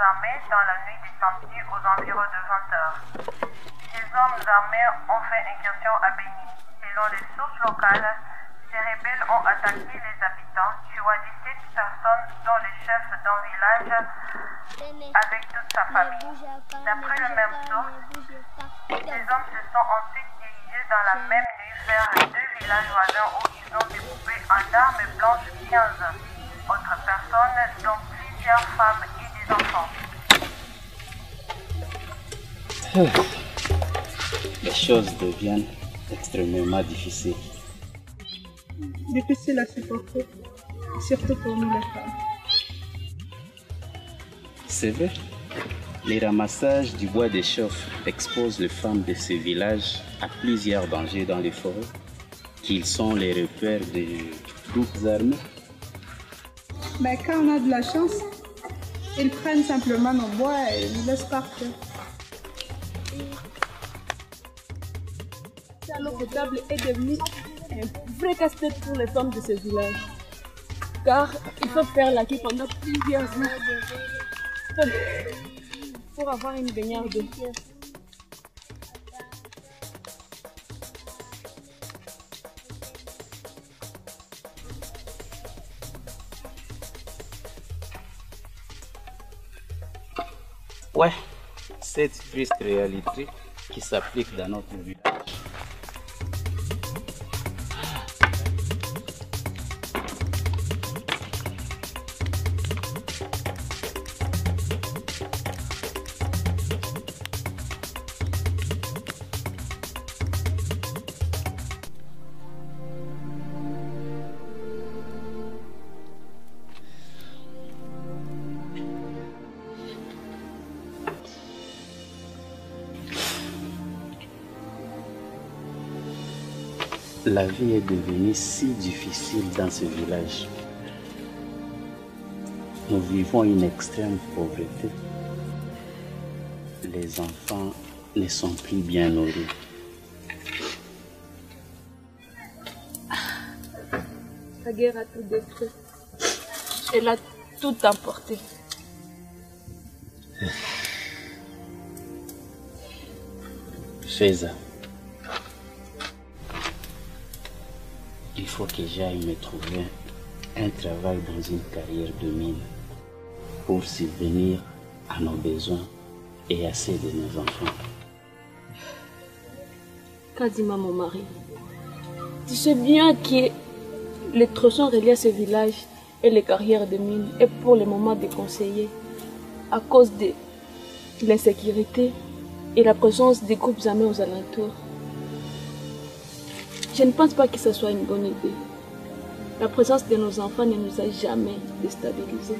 armés dans la nuit du samedi aux environs de 20 heures. Ces hommes armés ont fait incursion à Béni. Selon les sources locales, ces rebelles ont attaqué les habitants, tuant 17 personnes, dont le chef d'un village avec toute sa famille. D'après le même source, ces hommes se sont ensuite dirigés dans la même nuit vers deux villages voisins où ils ont découpé en armes blanches 15 autres personnes, dont plusieurs femmes des enfants. Les choses deviennent extrêmement difficiles. difficile à supporter, surtout pour nous les femmes. C'est vrai, les ramassages du bois des chauffe exposent les femmes de ces villages à plusieurs dangers dans les forêts, qu'ils sont les repères des groupes armés. Mais quand on a de la chance, ils prennent simplement nos bois et nous laissent partir. L'eau potable est devenu un vrai casse-tête pour les femmes de ce village. Car il faut faire la queue pendant plusieurs jours pour avoir une baignade d'eau. Cette triste réalité qui s'applique dans notre village. La vie est devenue si difficile dans ce village. Nous vivons une extrême pauvreté. Les enfants ne sont plus bien nourris. La guerre a tout détruit. Elle a tout emporté. Fais-ça. Il faut que j'aille me trouver un travail dans une carrière de mine pour subvenir à nos besoins et à ceux de nos enfants. Kadima, mon mari, tu sais bien que les tronçons reliés à ce village et les carrières de mine est pour le moment déconseillé à cause de l'insécurité et la présence des groupes armés aux alentours. Je ne pense pas que ce soit une bonne idée. La présence de nos enfants ne nous a jamais déstabilisés.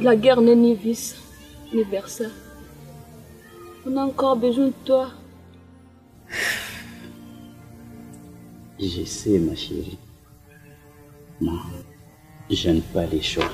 La guerre n'est ni vice, ni versa. On a encore besoin de toi. Je sais, ma chérie. Moi, je n'aime pas les choses.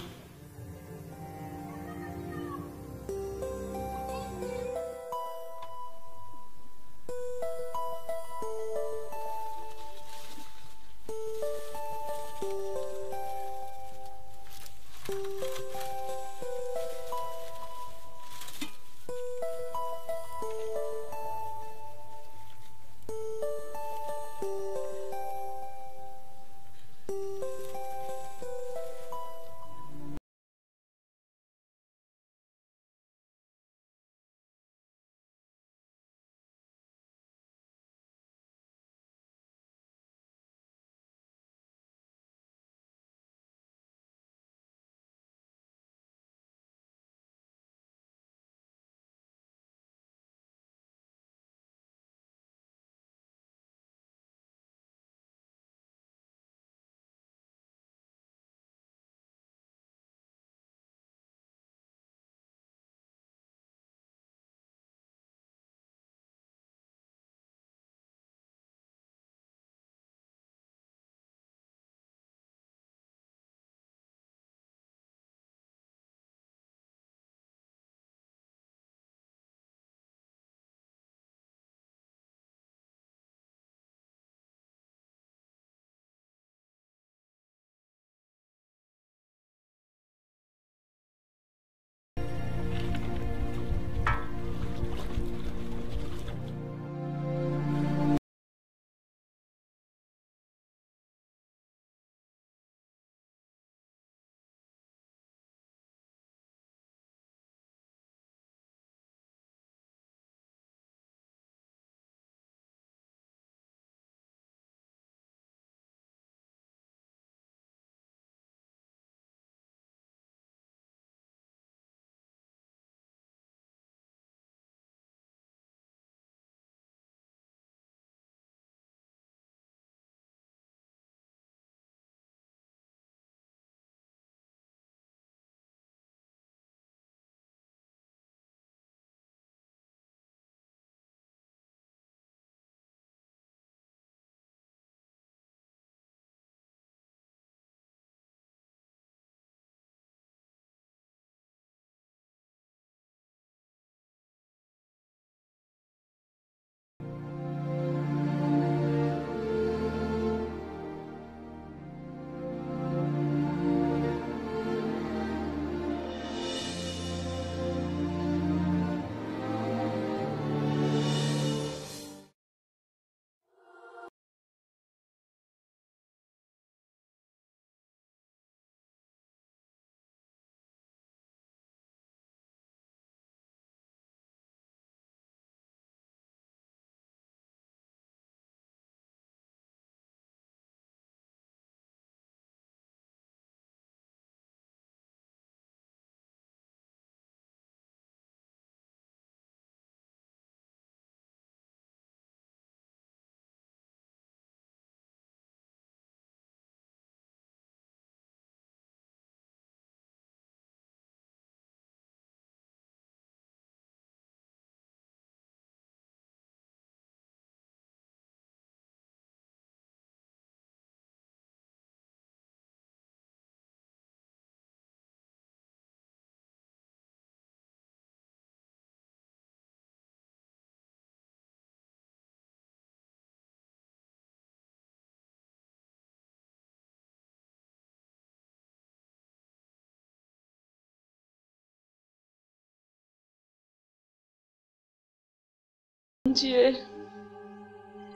Dieu,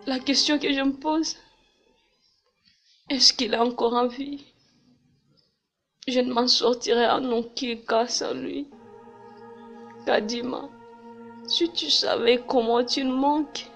la question que je me pose, est-ce qu'il est encore en vie? Je ne m'en sortirai en aucun cas sans lui. Kadima, si tu savais comment tu me manques.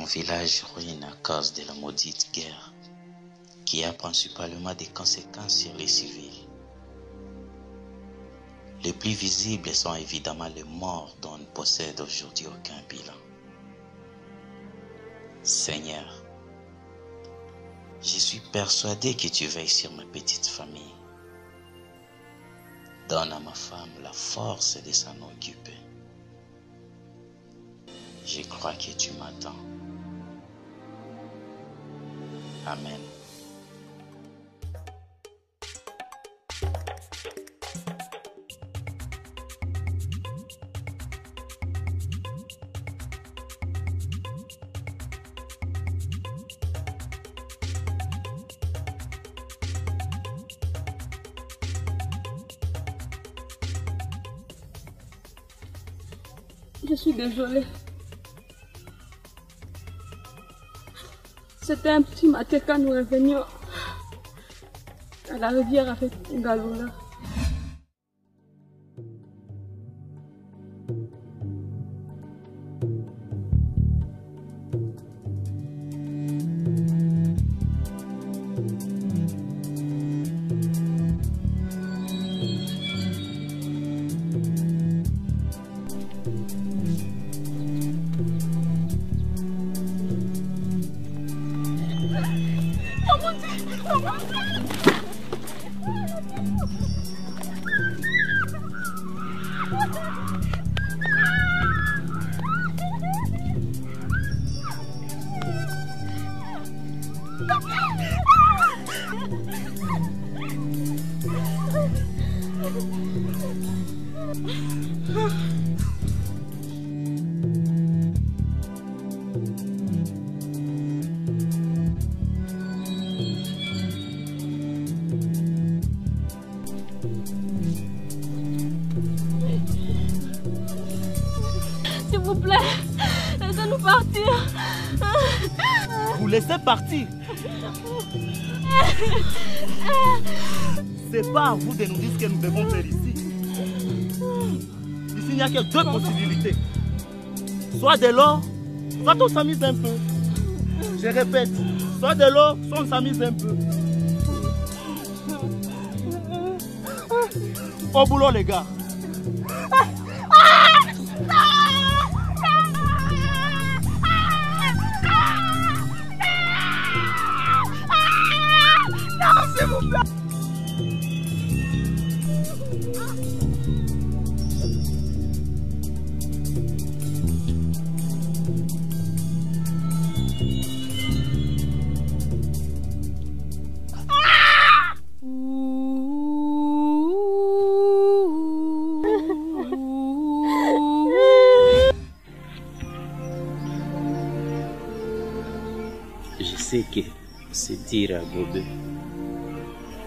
Mon village ruine à cause de la maudite guerre qui a principalement des conséquences sur les civils. Les plus visibles sont évidemment les morts dont on ne possède aujourd'hui aucun bilan. Seigneur, je suis persuadé que tu veilles sur ma petite famille. Donne à ma femme la force de s'en occuper. Je crois que tu m'attends. Amen. Je suis désolée. C'était un petit matin quand nous revenions à la rivière avec Galola. Oh, vous plaît, laissez-nous partir. Vous laissez partir. C'est pas à vous de nous dire ce que nous devons faire ici. Ici, il n'y a que deux possibilités. Soit de l'or, soit on s'amuse un peu. Je répète, soit de l'or, soit on s'amuse un peu. Au boulot, les gars. sais à.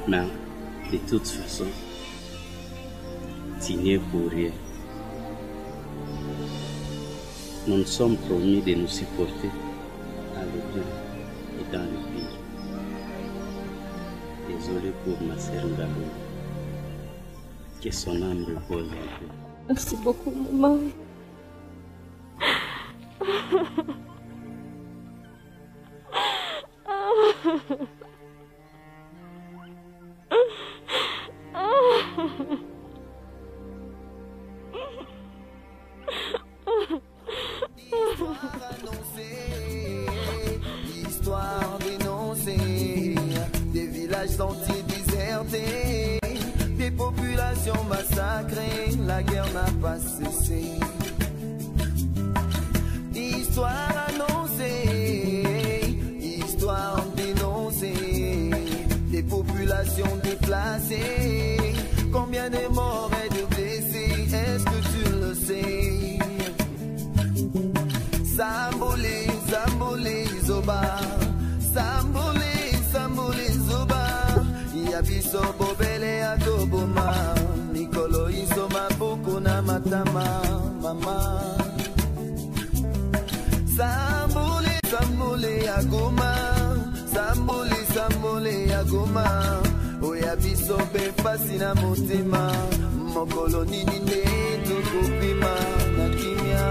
Mais de toute façon, tu n'es pour rien. Nous nous sommes promis de nous supporter dans le bien et dans le pire. Désolé pour ma sœur Ngalo. Que son âme repose en paix. Merci beaucoup, maman. Villages entiers désertés, des populations massacrées, la guerre n'a pas cessé. Histoire annoncée, histoire dénoncée, des populations déplacées, combien de morts Yabiso bobele ya toboma. Mikolo iso mabuku na matama, mama. Sambole, Sambole ya goma. Sambole, Sambole ya goma. Oya biso pe pasi na motema. Mokolo nini nde tokopima na kimia.